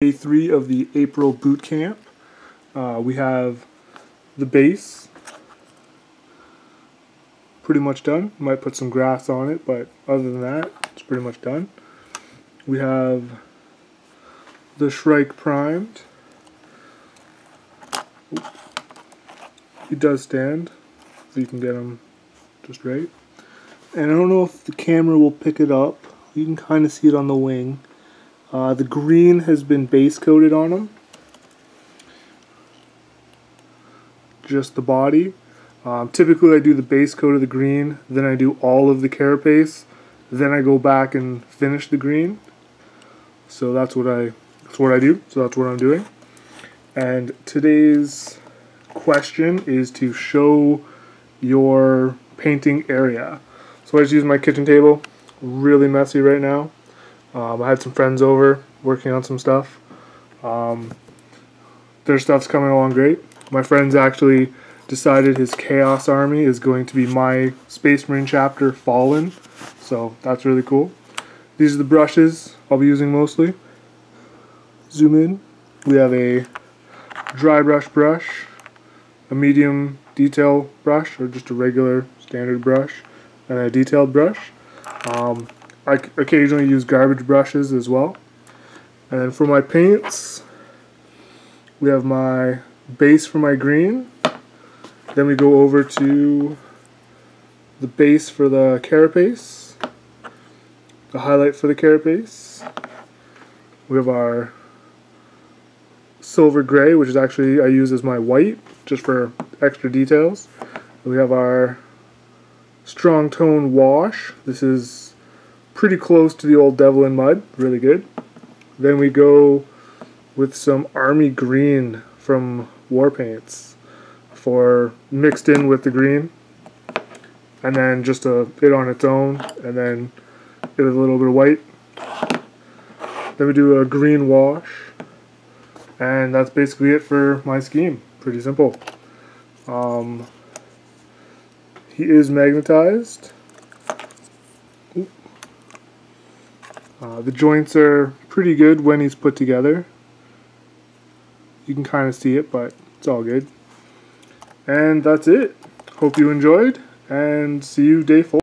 Day three of the April boot camp. Uh, we have the base pretty much done. Might put some grass on it, but other than that, it's pretty much done. We have the Shrike primed. He does stand, so you can get him just right. And I don't know if the camera will pick it up. You can kind of see it on the wing. Uh, the green has been base coated on them. Just the body. Um, typically I do the base coat of the green, then I do all of the carapace, then I go back and finish the green. So that's what I that's what I do. So that's what I'm doing. And today's question is to show your painting area. So I just use my kitchen table. Really messy right now. Um, I had some friends over working on some stuff. Um, their stuff's coming along great. My friend's actually decided his Chaos Army is going to be my Space Marine chapter Fallen. So that's really cool. These are the brushes I'll be using mostly. Zoom in. We have a dry brush brush, a medium detail brush, or just a regular standard brush, and a detailed brush. Um, I occasionally use garbage brushes as well. And for my paints, we have my base for my green. Then we go over to the base for the carapace, the highlight for the carapace. We have our silver gray, which is actually I use as my white, just for extra details. We have our strong tone wash. This is pretty close to the old Devlan Mud, really good. Then we go with some Army Green from War Paints for mixed in with the green. And then just a bit on its own, and then it a little bit of white. Then we do a green wash. And that's basically it for my scheme. Pretty simple. Um, he is magnetized. Uh, the joints are pretty good when he's put together. You can kind of see it, but it's all good. And that's it. Hope you enjoyed, and see you day four.